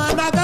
Managua.